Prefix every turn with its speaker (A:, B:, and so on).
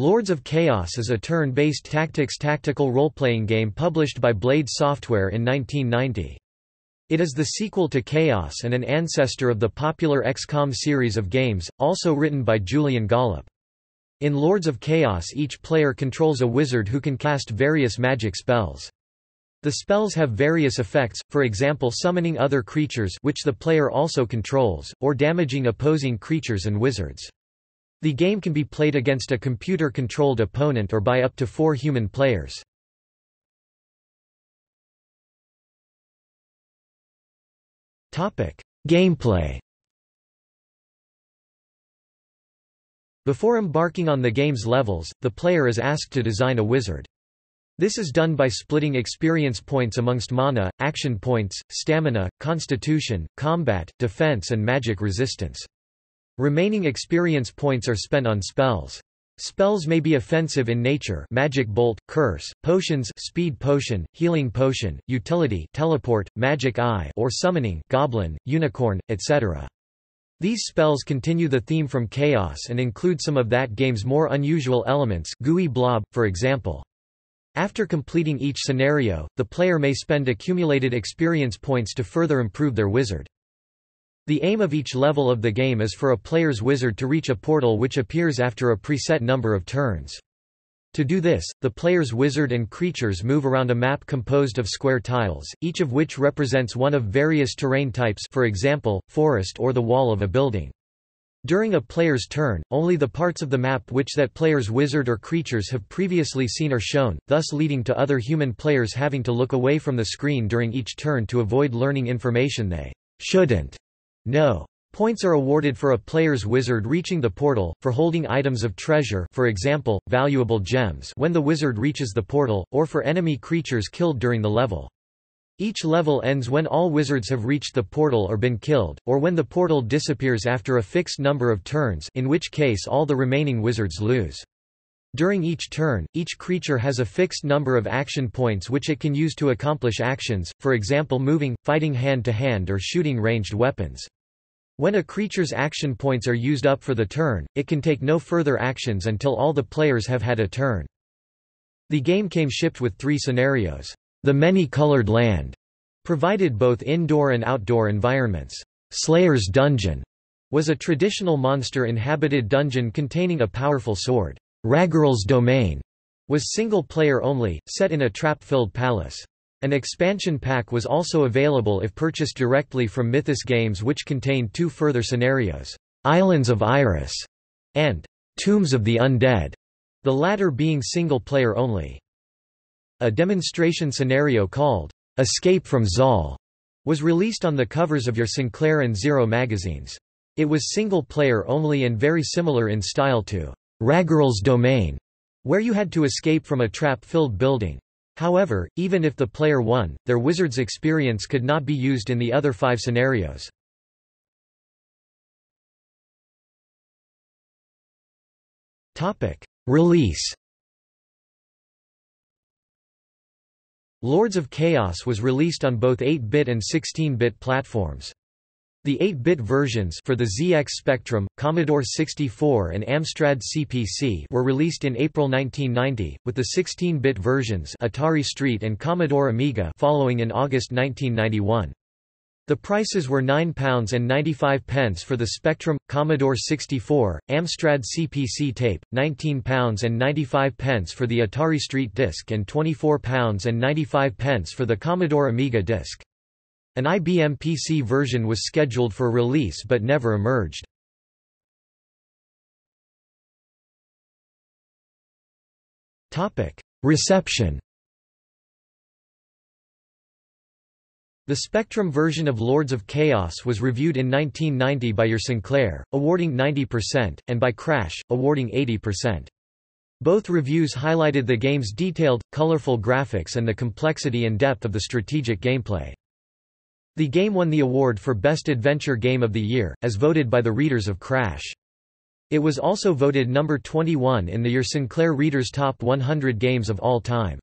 A: Lords of Chaos is a turn-based tactics tactical role-playing game published by Blade Software in 1990. It is the sequel to Chaos and an ancestor of the popular XCOM series of games, also written by Julian Gollop. In Lords of Chaos each player controls a wizard who can cast various magic spells. The spells have various effects, for example summoning other creatures which the player also controls, or damaging opposing creatures and wizards. The game can be played against a computer-controlled opponent or by up to four human players. Gameplay Before embarking on the game's levels, the player is asked to design a wizard. This is done by splitting experience points amongst mana, action points, stamina, constitution, combat, defense and magic resistance. Remaining experience points are spent on spells. Spells may be offensive in nature magic bolt, curse, potions speed potion, healing potion, utility teleport, magic eye or summoning goblin, unicorn, etc. These spells continue the theme from Chaos and include some of that game's more unusual elements gooey blob, for example. After completing each scenario, the player may spend accumulated experience points to further improve their wizard. The aim of each level of the game is for a player's wizard to reach a portal which appears after a preset number of turns. To do this, the player's wizard and creatures move around a map composed of square tiles, each of which represents one of various terrain types for example, forest or the wall of a building. During a player's turn, only the parts of the map which that player's wizard or creatures have previously seen are shown, thus leading to other human players having to look away from the screen during each turn to avoid learning information they shouldn't no. Points are awarded for a player's wizard reaching the portal, for holding items of treasure for example, valuable gems when the wizard reaches the portal, or for enemy creatures killed during the level. Each level ends when all wizards have reached the portal or been killed, or when the portal disappears after a fixed number of turns in which case all the remaining wizards lose. During each turn, each creature has a fixed number of action points which it can use to accomplish actions, for example moving, fighting hand-to-hand -hand or shooting ranged weapons. When a creature's action points are used up for the turn, it can take no further actions until all the players have had a turn. The game came shipped with three scenarios. The Many-Colored Land provided both indoor and outdoor environments. Slayer's Dungeon was a traditional monster-inhabited dungeon containing a powerful sword. Ragaral's Domain was single-player only, set in a trap-filled palace. An expansion pack was also available if purchased directly from Mythos Games which contained two further scenarios, Islands of Iris and Tombs of the Undead, the latter being single-player only. A demonstration scenario called Escape from Zal was released on the covers of your Sinclair and Zero magazines. It was single-player only and very similar in style to Ragaral's Domain, where you had to escape from a trap-filled building. However, even if the player won, their wizard's experience could not be used in the other five scenarios. Release Lords of Chaos was released on both 8-bit and 16-bit platforms. The 8-bit versions for the ZX Spectrum, Commodore 64 and Amstrad CPC were released in April 1990, with the 16-bit versions Atari ST and Commodore Amiga following in August 1991. The prices were £9.95 for the Spectrum, Commodore 64, Amstrad CPC tape, £19.95 for the Atari Street disc and £24.95 for the Commodore Amiga disc. An IBM PC version was scheduled for release but never emerged. Reception The Spectrum version of Lords of Chaos was reviewed in 1990 by Your Sinclair, awarding 90%, and by Crash, awarding 80%. Both reviews highlighted the game's detailed, colorful graphics and the complexity and depth of the strategic gameplay. The game won the award for Best Adventure Game of the Year, as voted by the readers of Crash. It was also voted number 21 in the Your Sinclair Reader's Top 100 Games of All Time.